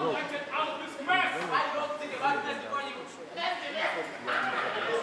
Don't out of this mess. I don't think about that for you. That's.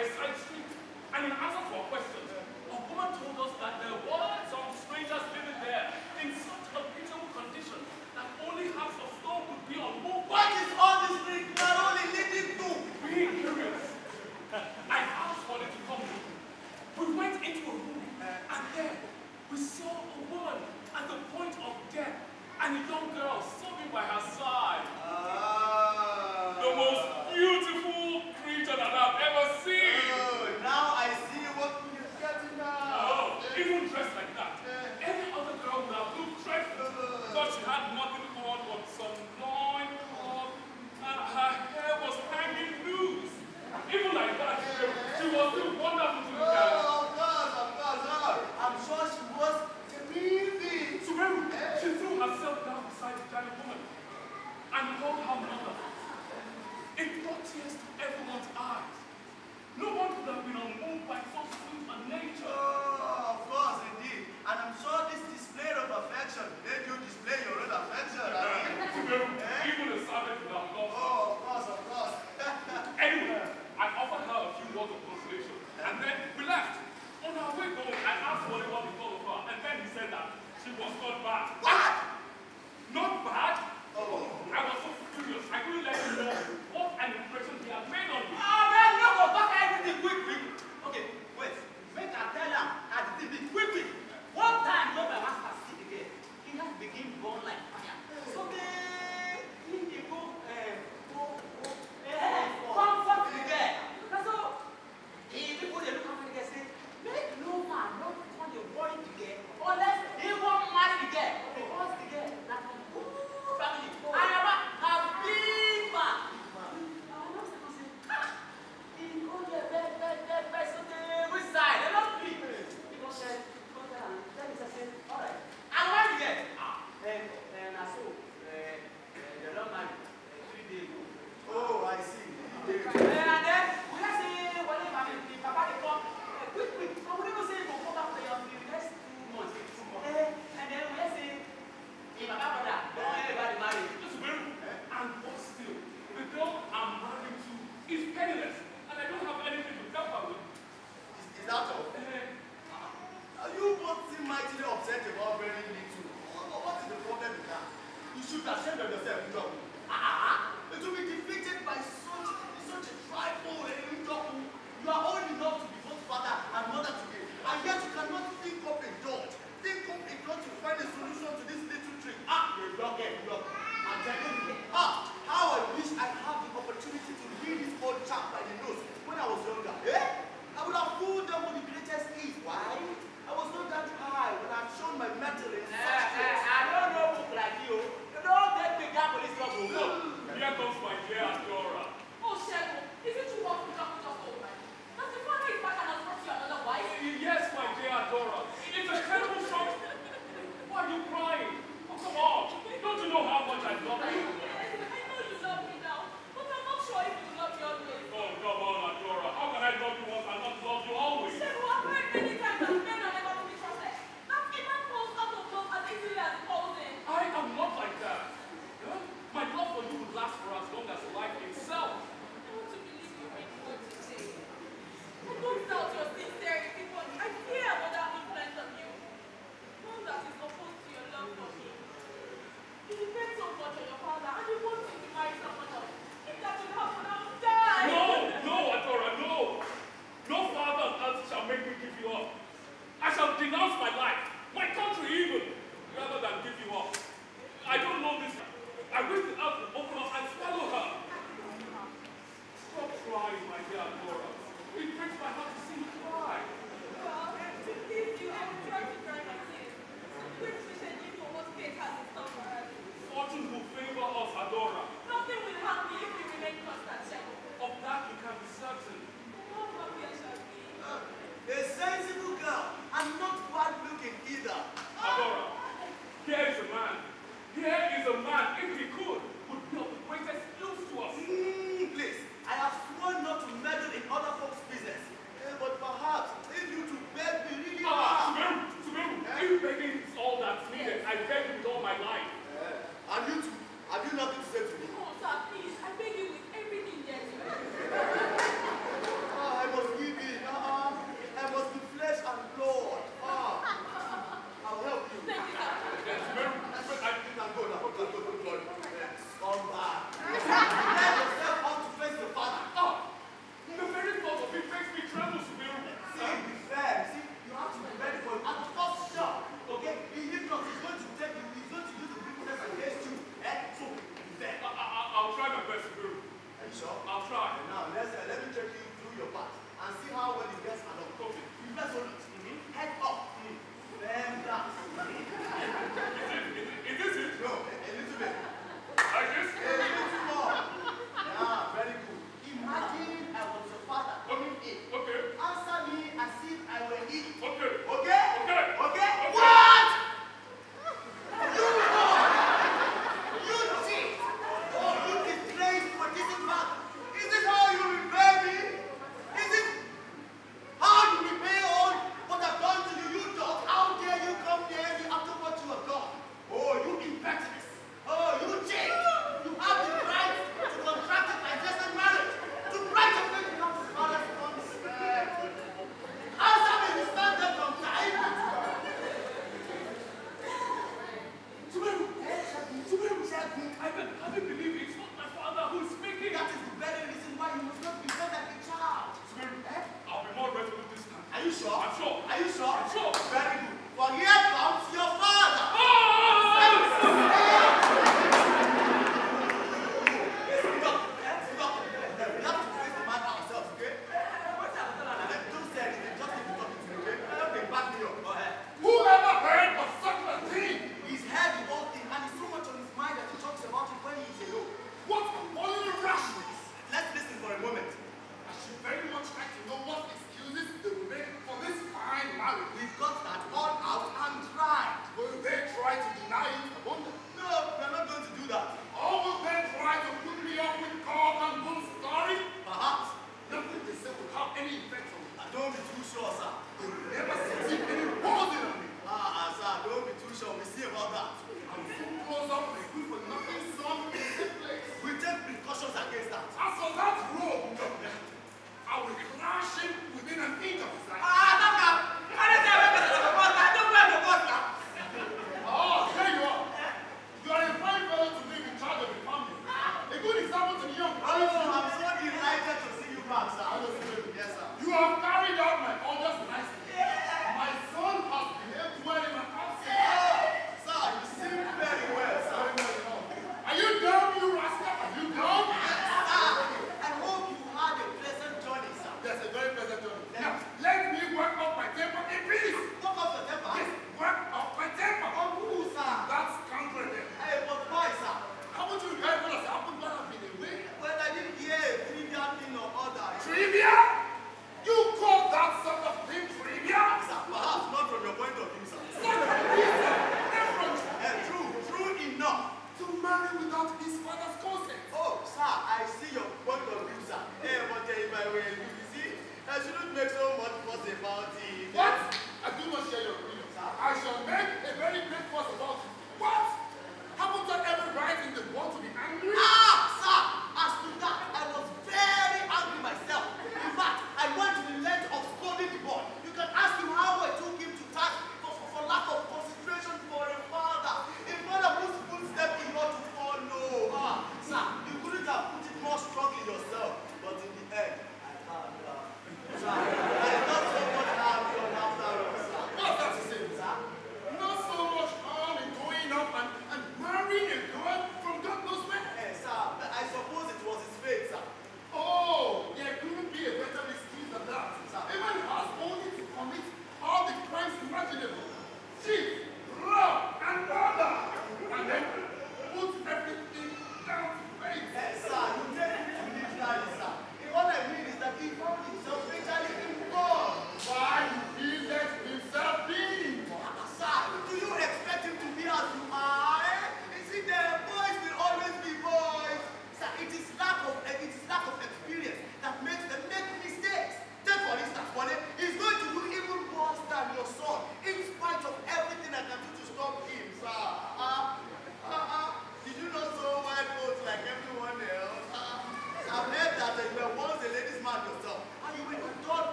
A side street, and in answer to our questions, a woman told us that there were some strangers living there in such a pitiable condition that only half of stone could be unmoved. What is all this thing not only leading to? Being curious, I asked for it to come with. We went into a room, uh, and there we saw a woman at the point of death, and a young girl sobbing by her side. Ah. The most beautiful creature that I've ever seen. Oh, now I see what we are getting now. Oh, even dressed like that. Any other girl would have looked dreadful. But she had nothing on but some loin cloth, and her hair was hanging loose. Even like that, she was still wonderful to look at. Oh, of course, of course. Oh, I'm sure she was terrific. Suberu, she threw herself down beside the giant woman and called her mother. It brought tears to everyone's eyes. No one could have been unmoved by so sweet a nature. Oh, of course, indeed. And I'm sure this display of affection made you display your own affection. I mean. Suberu, even a savage would have loved. Oh, of course, of course. Anyway, I offered her a few words of consolation, and then we left. On our way home, I asked Wally what he thought of her, and then he said that she was not bad.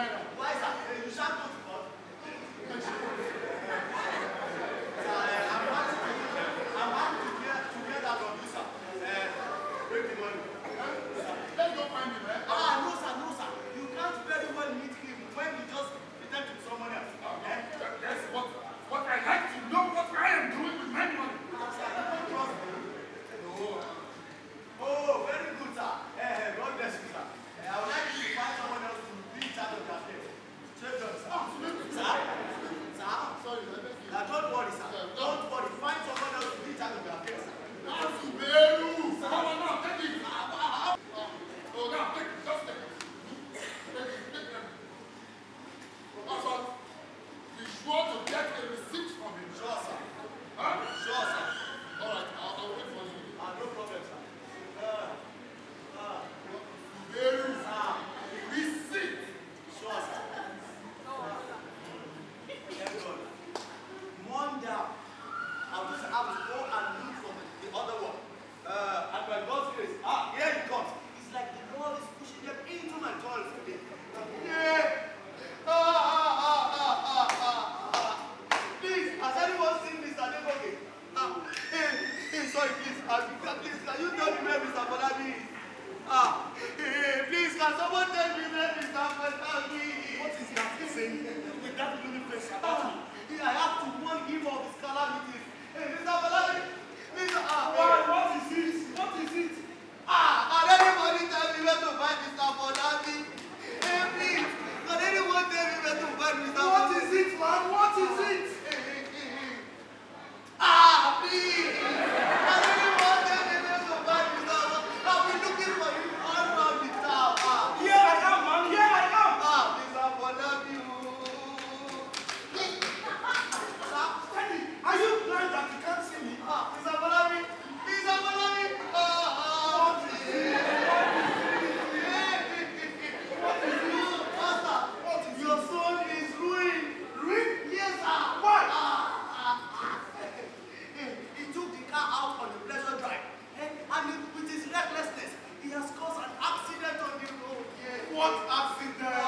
Atlanta. think that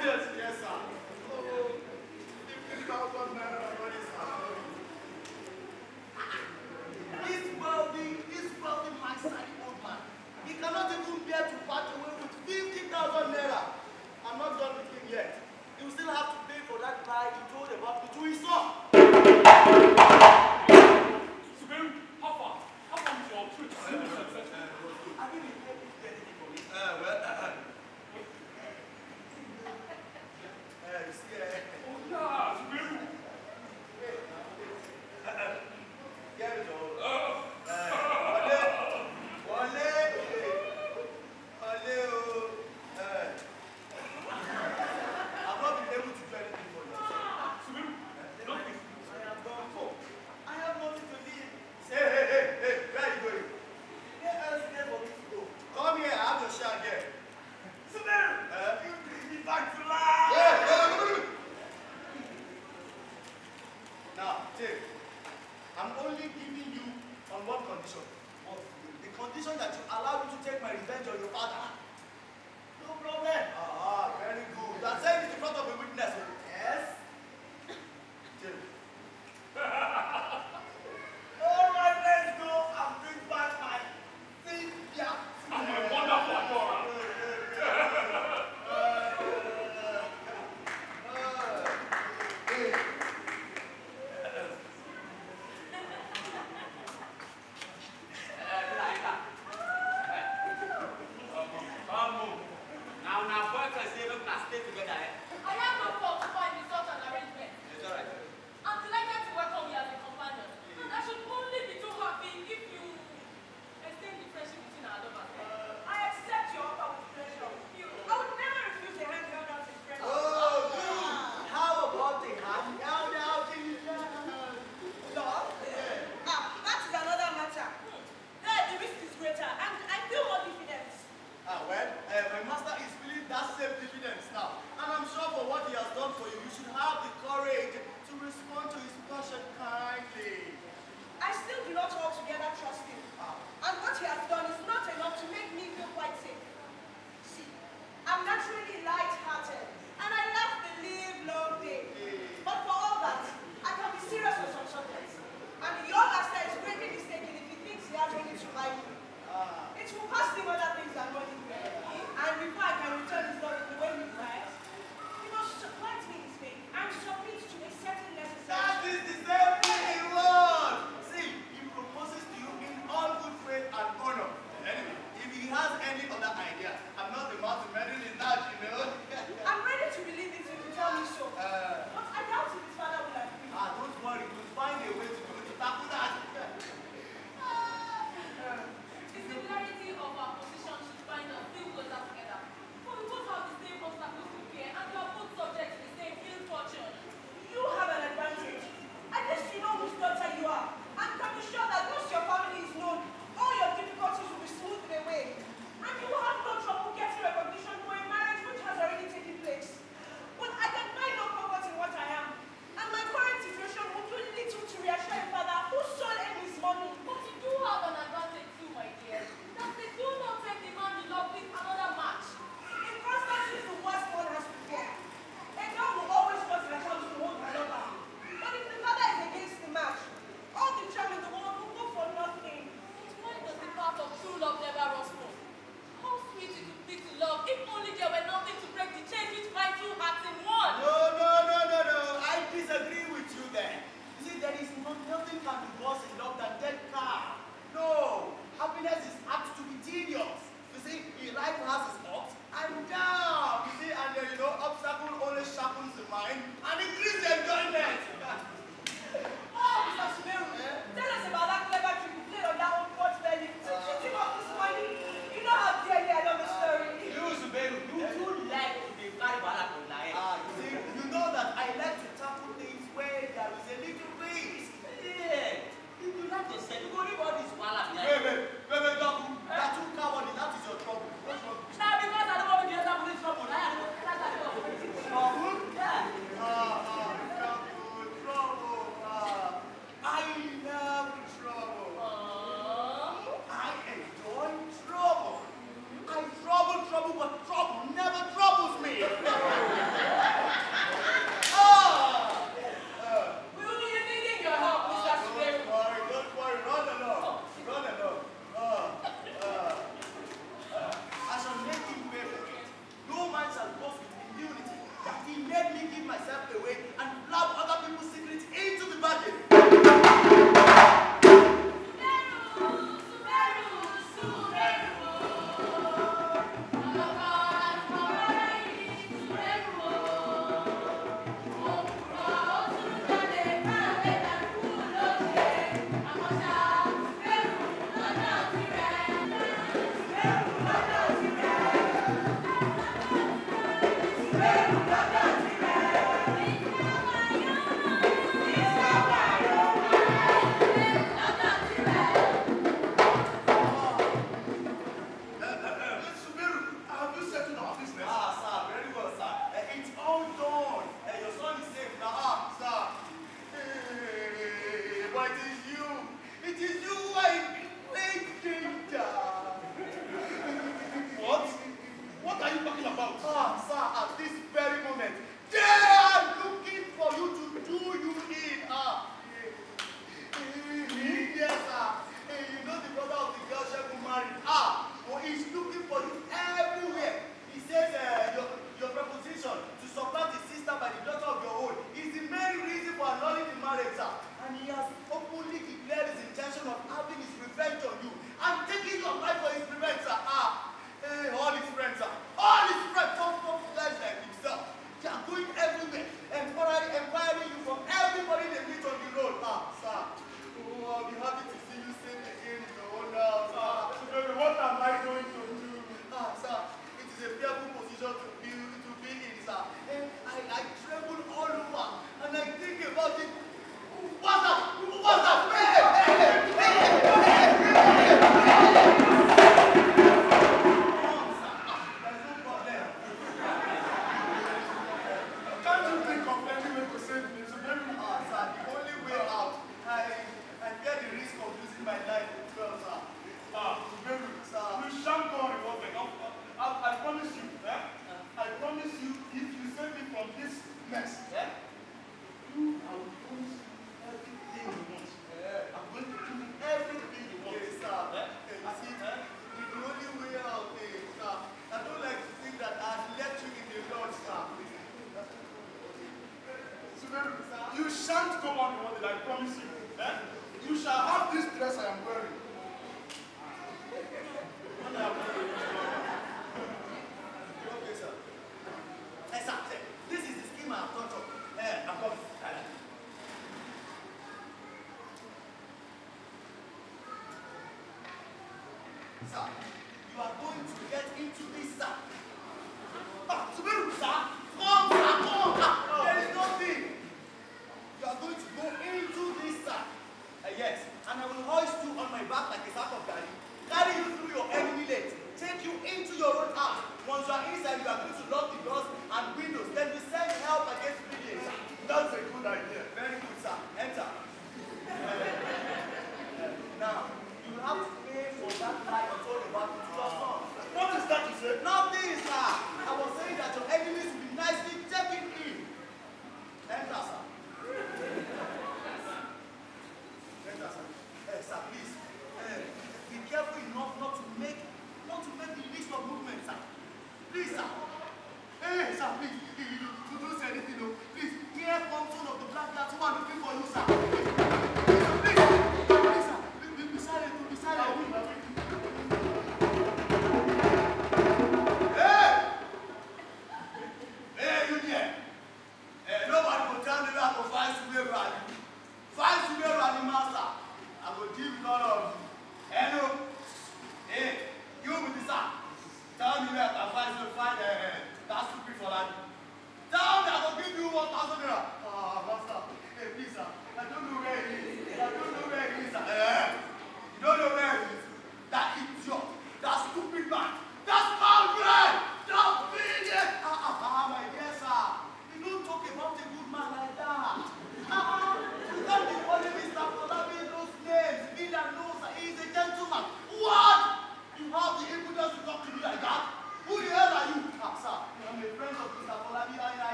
Yes, sir. Oh, if you come on now.